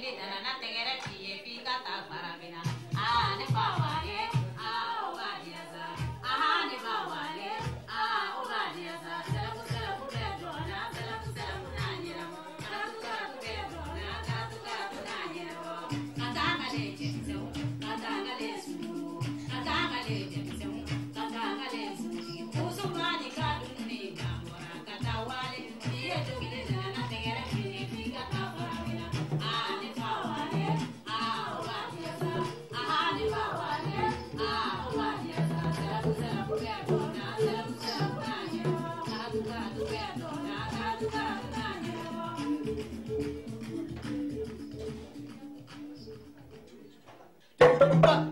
Julieta, Naná, Opa!